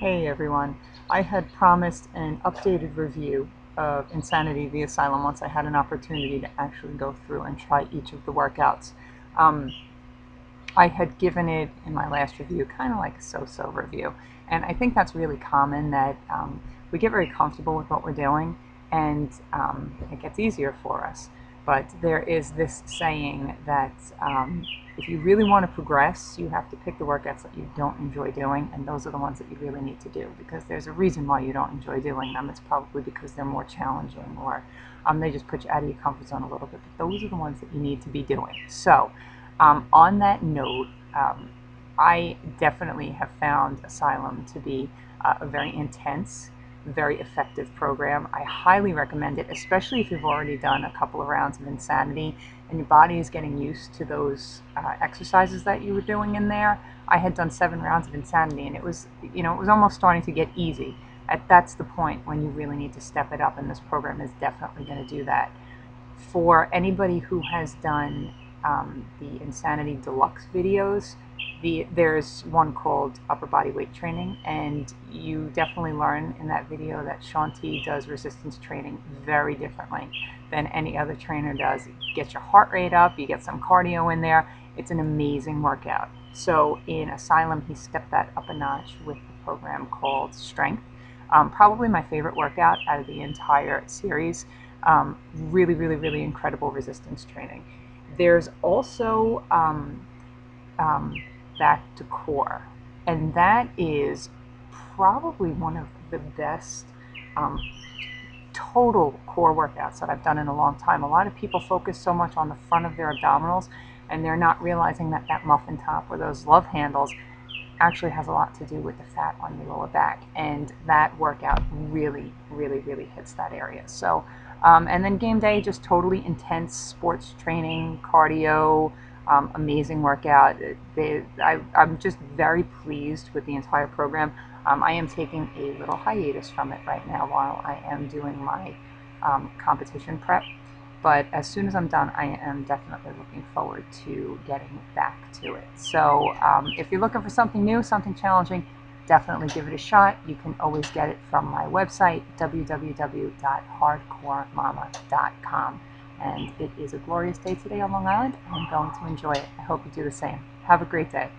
Hey everyone. I had promised an updated review of Insanity the Asylum once I had an opportunity to actually go through and try each of the workouts. Um, I had given it in my last review kind of like a so-so review and I think that's really common that um, we get very comfortable with what we're doing and um, it gets easier for us. But there is this saying that um, if you really want to progress, you have to pick the workouts that you don't enjoy doing, and those are the ones that you really need to do because there's a reason why you don't enjoy doing them. It's probably because they're more challenging or um, they just put you out of your comfort zone a little bit. But those are the ones that you need to be doing. So, um, on that note, um, I definitely have found Asylum to be uh, a very intense very effective program. I highly recommend it, especially if you've already done a couple of rounds of Insanity and your body is getting used to those uh, exercises that you were doing in there. I had done seven rounds of Insanity and it was, you know, it was almost starting to get easy. At, that's the point when you really need to step it up and this program is definitely going to do that. For anybody who has done um, the Insanity Deluxe videos, the, there's one called upper body weight training and you definitely learn in that video that Shaun T does resistance training very differently than any other trainer does. Get your heart rate up, you get some cardio in there. It's an amazing workout. So in Asylum, he stepped that up a notch with a program called Strength. Um, probably my favorite workout out of the entire series. Um, really, really, really incredible resistance training. There's also um, um back to core. And that is probably one of the best um, total core workouts that I've done in a long time. A lot of people focus so much on the front of their abdominals and they're not realizing that that muffin top or those love handles actually has a lot to do with the fat on your lower back. And that workout really, really, really hits that area. So, um, and then game day, just totally intense sports training, cardio, um, amazing workout. They, I, am just very pleased with the entire program. Um, I am taking a little hiatus from it right now while I am doing my um, competition prep. But as soon as I'm done, I am definitely looking forward to getting back to it. So um, if you're looking for something new, something challenging, definitely give it a shot. You can always get it from my website, www.hardcoremama.com and it is a glorious day today on Long Island. I'm going to enjoy it. I hope you do the same. Have a great day.